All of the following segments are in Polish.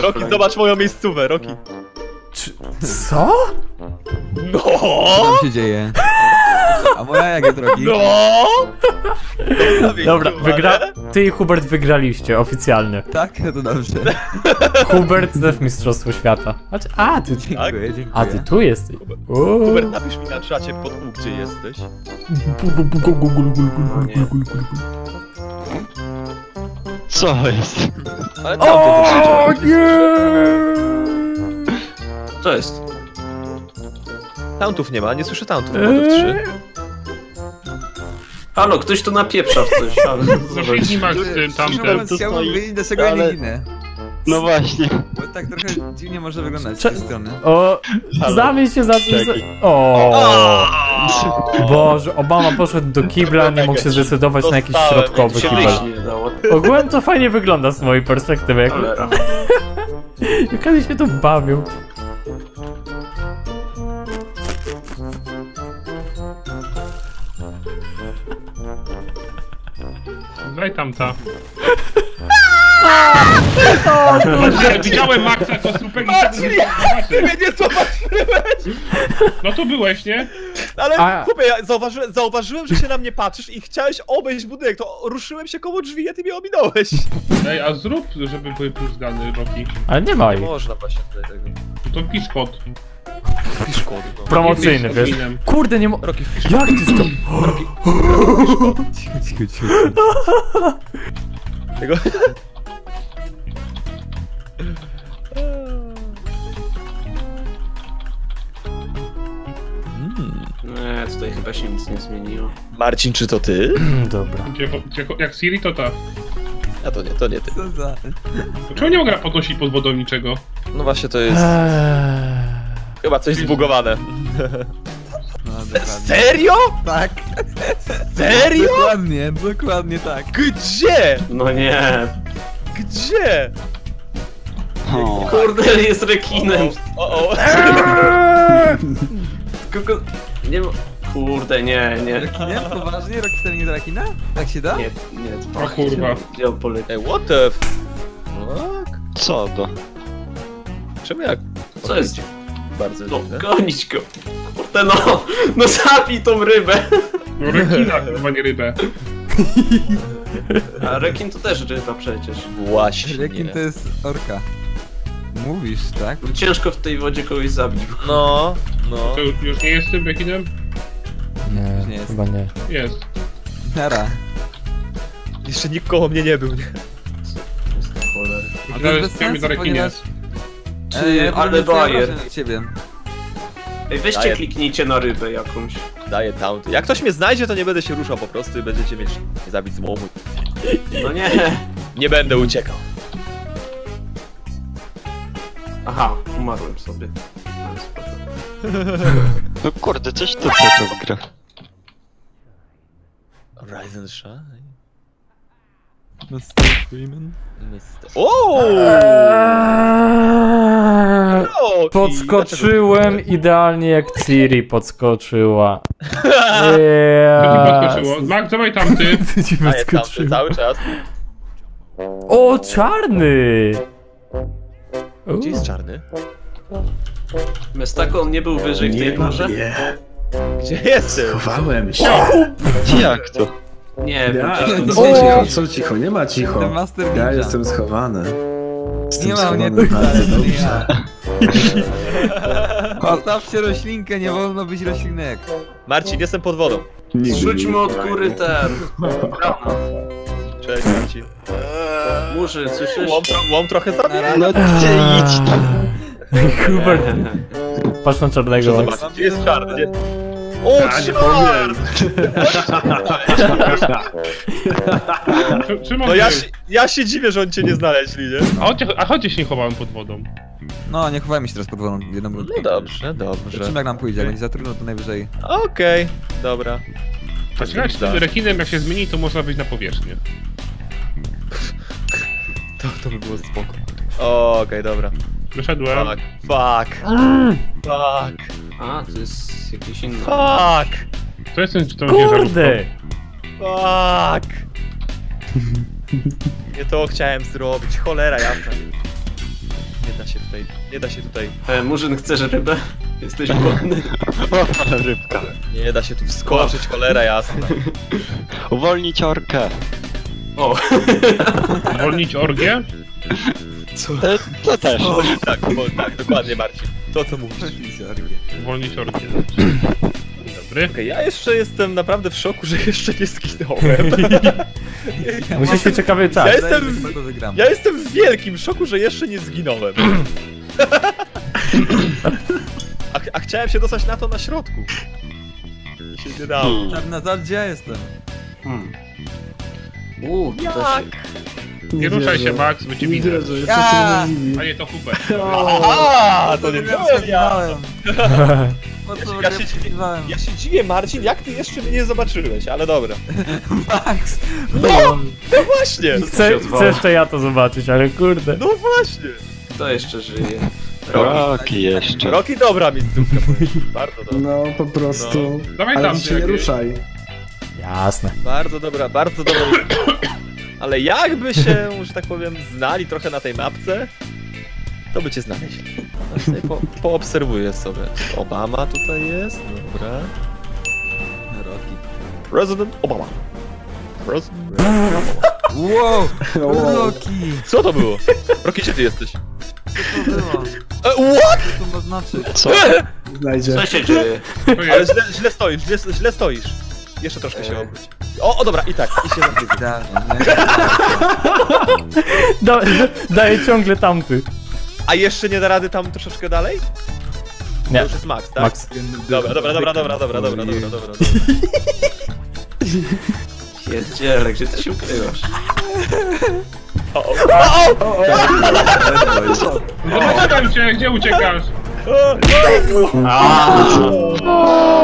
Roki, zobacz moją miejscówę, Roki. Czy, co? No! Co tam się dzieje? A moja jakie drogi? No! Dobra, wygra... Ty i Hubert wygraliście oficjalnie. Tak, to dobrze. Hubert też Mistrzostwo Świata. Znaczy, a, ty... Dziękuję, dziękuję. A, ty tu jesteś. Hubert, napisz mi na czacie pod U, gdzie jesteś. Co jest? Ale O ty nie! Co jest? Tauntów nie ma, nie słyszę tauntów. Modów 3. Halo, ktoś tu napieprza w coś. Zobacz, nie masz z tym tamten. Chciałbym wiedzieć, dlaczego ja nie ale- ginę. No właśnie. Tak trochę dziwnie może wyglądać z tej strony. O, zamień się za. O, Boże, Obama poszedł do kibla, nie mógł się zdecydować na jakiś środkowy się kibel. Ogółem to fajnie wygląda z mojej perspektywy, jak, jak się tu bawią. Daj Widziałem Maxa jako słupek i tak Ty mnie nie zobaczyłeś! No tu byłeś, nie? Ale A- chłopie, ja zauważyłem, zauważyłem, że się na mnie patrzysz i chciałeś obejść budynek, to ruszyłem się koło drzwi, a ty mnie ominąłeś. Ej, a zrób, żeby były plus gany, Roki. Ale nie ma Nie ich. można właśnie tutaj tego. To wpisz kod. Wpisz kod. No. Promocyjny, wiesz. adminem. Kurde, nie mo... Roki, wpisz Jak ty to... Cicho, cicho, cicho. tego. Nie, tutaj chyba się nic nie zmieniło. Marcin, czy to ty? Dobra. Gdzie- gdzie- Jak Siri to ta. A to nie, to nie ty. Co za... Czemu nie mogę podnosić pod wodą niczego? No właśnie to jest Eee... chyba coś zbugowane. No. Serio? Tak, Serio? dokładnie, dokładnie tak. Gdzie? No nie. Gdzie? O. Kurde, jest rekinem. O, o. Kogo... Nie ma... Kurde, nie, nie. Rekinem? Poważnie? Rockstar nie do rekina? Tak się da? Nie, nie. O kurwa. Poleciał? Ej, what the f... Fuck? Co to? Czemu jak? Co jest? Bardzo No, dziwne. gonić go. Kurde, no. No zabij tą rybę. No rekina, kurwa, nie rybę. A rekin to też ryba przecież. Właśnie. Rekin to jest orka. Mówisz, tak? Ciężko w tej wodzie kogoś zabić. No, no. To już- już nie jest tym rekinem? Nie, Nie jest. chyba nie. Jest. Nara. Jeszcze nikt koło mnie nie był, nie? Cholera. A to jest bez skamy sensu, rekinie. ponieważ... Ty, Ej, ja ale ale bajer. ciebie. Ej, weźcie Daję. kliknijcie na rybę jakąś. Daję taunt. Jak ktoś mnie znajdzie, to nie będę się ruszał po prostu i będziecie mieć nie zabić z. No nie. Nie będę uciekał. Aha, umarłem sobie. No, spoko. No kurde, coś to co to gra. Rise and Shine. Mr. Freeman. Mister... O! Podskoczyłem idealnie jak Ciri podskoczyła. Yeah. podskoczyło? Max, dawaj tamty. Co ci podskoczyło? cały czas. O, czarny! Gdzie jest czarny? Mestako, on nie był wyżej w tej Nie parze? mnie. Gdzie jestem? Chowałem się. Jak to? Nie, Ja, wiem, co to cicho, co cicho, nie ma cicho. Ja Ninja. jestem schowany. Jestem Nie ma mnie bardzo dobrze. Postawcie roślinkę, nie wolno być roślinek. Marcin, jestem pod wodą. Zrzućmy od znajdę. góry ten. Cześć, Marcin. Murzy, słyszysz? Łom, tro łom trochę zabija. No gdzie idź tam? Hubert, patrz na czarnego. Gdzie jest czarny? O, nie powiem. No ja się, ja się dziwię, że oni cię nie znaleźli, nie? A chodźcie, a chodźcie się nie chowałem pod wodą. No, nie chowajmy się teraz pod wodą jedną. No dobrze, dobrze. Zobaczymy jak nam pójdzie, jak będzie za trudno to najwyżej. Okej, dobra. A ciekawe, czy z tym rekinem jak się zmieni, to można wyjść na powierzchnię. To, to by było spoko. Okej, dobra. Wyszedłem. Fuck, fuck, fuck, A, to jest jakiś inny. fuck, To jest ten, czy to? Kurde! fuck. Nie to chciałem zrobić, cholera jasna. da się tutaj, nie da się tutaj, E, Murzyn, chcesz rybę? Jesteś głodny? O, ale rybka. nie da się tu wskoczyć, cholera jasna. Uwolnić orkę. O, Zwolnić orgię? To, to też. Tak, bo, tak, dokładnie Marcin. To co mówisz. Zwolnić orgię. Dobry. Okej, ja jeszcze jestem naprawdę w szoku, że jeszcze nie zginąłem. Musisz się ciekawie Ja czać. jestem, wygram. ja jestem w wielkim szoku, że jeszcze nie zginąłem. A, a chciałem się dostać na to na środku. I się nie dało. Czarna zal, gdzie ja jestem? hmm. Uuu, to Jak? Nie ruszaj się, Max, bo cię Nie widzę. wierzę, Ja! A nie, to Hubert. Aha, to nie byłem ja. Ja ja się- Ja się dziwię, Marcin, jak ty jeszcze mnie nie zobaczyłeś, ale dobra. Max! No, no właśnie! Chcę, chcę jeszcze ja to zobaczyć, ale kurde. No właśnie! Kto jeszcze żyje? Roki jeszcze. Roki dobra miejscówka. Bardzo dobra. No, po prostu. Dawaj Ale tam, ty się nie ruszaj. Jasne. Bardzo dobra, bardzo dobra. Ale jakby się, że tak powiem, znali trochę na tej mapce, to by cię znaleźli. Sobie po, poobserwuję sobie. Obama tutaj jest, dobra. Roki. President Obama. President... Wow! O, Roki! Co to było? Roki, gdzie ty jesteś? Co to było? E, what? Co to ma znaczyć? Co? znajdzie. Co się dzieje? Ale źle, źle stoisz, źle, źle stoisz. Jeszcze troszkę się obróć. O, o dobra, i tak, i się zapytam. Daję ciągle tamty. A jeszcze nie da rady tam troszeczkę dalej? Nie. To już jest max, tak? Max. Dobra, dobra, dobra, dobra, dobra, dobra, dobra, dobra. Pierdzielek, gdzie ty się ukrywasz? O, o, o, o, o, o, o, o,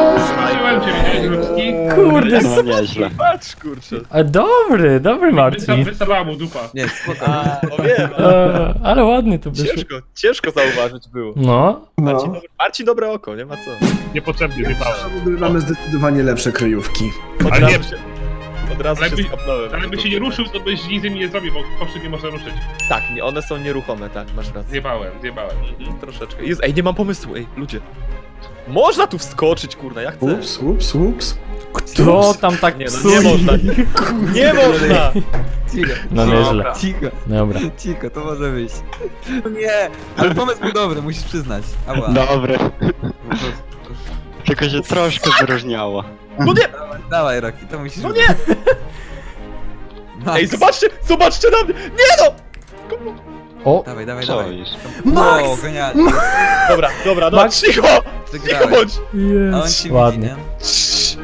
Kurde. No nieźle. Patrz, kurczę. A dobry, dobry Marcin. Wystawała mu dupa. Nie, spoko. A, no wiem, E, ale ładnie to wyszło. ciężko, ciężko zauważyć było. No. Marcin, No. dobre, Marcin dobre oko, nie ma co. Niepotrzebnie, wybałem. Mamy zdecydowanie lepsze kryjówki. Od Ale razu nie- się, od razu Ale się skapnąłem. Ale by się nie ruszył, to byś nic z nimi nie zrobił, bo koszy nie można ruszyć. Tak, nie, one są nieruchome, tak, masz rację. Zjebałem, zjebałem. Mhm, troszeczkę. Jezu, ej, nie mam pomysłu, ej, ludzie. Można tu wskoczyć, kurna, ja chcę. Ups, ups, ups. Kto tam tak Nie, no nie można. Nie można! Cicho, No nieźle. cicho, Dobra. cicho, to może wyjść. Nie, ale pomysł był dobry, musisz przyznać. Ała. Dobry. Tylko się troszkę wyróżniało. No nie! Dawaj, Roki, to musisz No nie! Ej, zobaczcie, zobaczcie na mnie! Nie no! O, Dawaj, dawaj, Co dawaj. jest? Max! Wow, genialnie. Dobra, dobra, no Max. cicho! Cicho Wygrałeś. bądź! A on jest. cię Ładnie. widzi, Cii.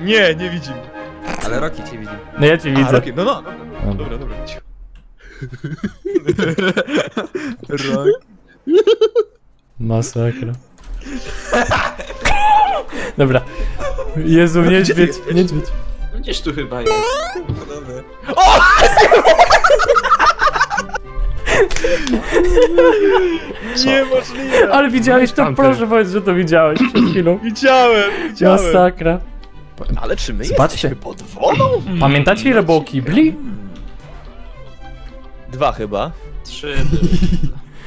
Nie, nie widzi mnie. nie? Ale Roki cię widzi. No ja cię A, widzę. Rocky, no, no, dobra, Dobra. dobra, dobra, cicho. Roki. Masakra. Dobra. Jezu, niedźwiedź, niedźwiedź. Gdzieś tu chyba jest. Co? Niemożliwe! Ale widziałeś to? Tamty. Proszę powiedz, że to widziałeś przed chwilą. Widziałem, widziałem. Masakra. Ale czy my Zobaczcie. jesteśmy pod wodą? Pamiętacie ile było kibli? Dwa chyba. Trzy.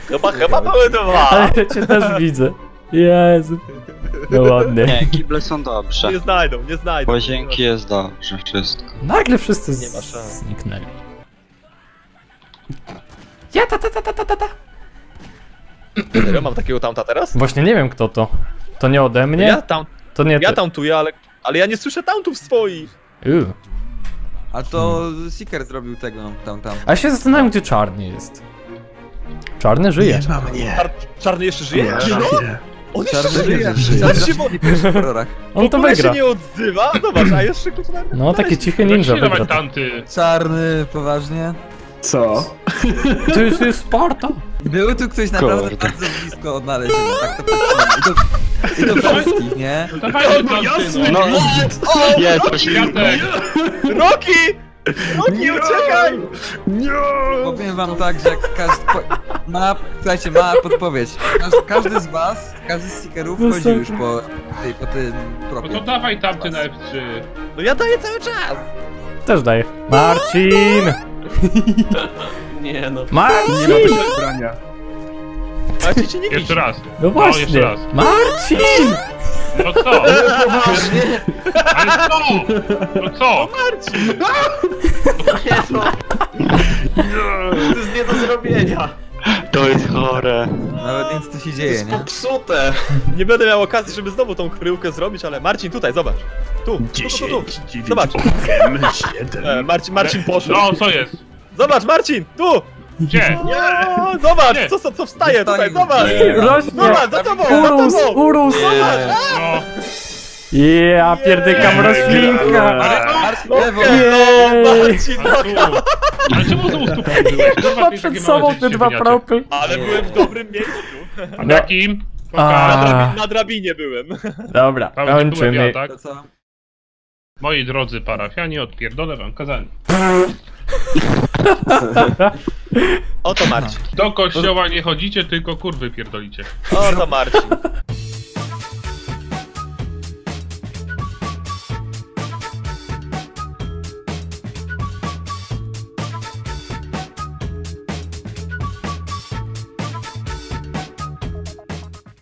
Chyba, chyba były dwa. Ale ja cię też widzę. Jezu. No ładnie. Nie, kible są dobrze. Nie znajdą, nie znajdą. Łazienki jest dobrze, wszystko. Nagle wszyscy Nie ma szans. zniknęli. Ja ta ta ta ta ta ta ta. Serio, mam takiego tamta teraz? Właśnie nie wiem kto to. To nie ode mnie? Ja tam, To nie ja ty. tauntuję, ale, ale ja nie słyszę tauntów swoich. Uuu. A to Seeker zrobił tego, tam, tam. A ja się zastanawiam gdzie czarny jest. Czarny żyje. Nie ma mnie. Czar, czarny jeszcze żyje? Nie, no? nie. On jeszcze Czarny żyje. żyje. żyje. Zobaczcie, bo w horrorach. On to wygra. się nie odzywa. Zobacz, a jeszcze kurwa. No taki cichy ninja wygra. Czarny, poważnie. Co? To jest, Sparta. Był tu ktoś naprawdę Kurde. bardzo blisko odnalezienia, tak to patrzyłem. I to wszystkich, nie? Tanty, no. No, jest. Kwiatek. Roki! Roki, uciekaj! Nie! Powiem wam tak, że jak każdy... Ma, słuchajcie, ma podpowiedź. Każdy, każdy z was, każdy z seekerów No chodził już po, tej, po tym No propie. to dawaj tamty na F3. No ja daję cały czas. Też daję. Marcin! Nie no. Nie ma Marcin! tego brania. Marcin cię nie widzi. Jeszcze raz. No jeszcze właśnie. raz. Marcin! No co? Poważnie? Ale co? No co? Marcin! Nie no. To jest nie do zrobienia. To jest chore. Nawet co tu się To dzieje, jest nie? popsute. Nie będę miał okazji, żeby znowu tą kryjówkę zrobić, ale Marcin, tutaj, zobacz. Tu, tu, tu, tu, tu. Zobacz. E, Marcin, Marcin poszedł. No, co jest? Zobacz, Marcin, tu! Gdzie? O, zobacz, Nie. co, co, co wstaje tutaj, zobacz! Rośnie! Zobacz, za tobą, za Urus, tobą! urus! No, Ja pierdykam roślinka! Marcin, lewo! Okej, no, Marcin, a tu. no. Ale czemu znowu tu byłeś? Ma przed sobą te dwa propy. Ale byłem w dobrym miejscu. A na jakim? A. Na, drabi na drabinie byłem. Dobra, Tam byłem kończymy. ja, tak? To co? Moi drodzy parafianie, odpierdolę wam kazanie. Oto Marcin. Do kościoła nie chodzicie, tylko kurwy pierdolicie. Oto Marcin.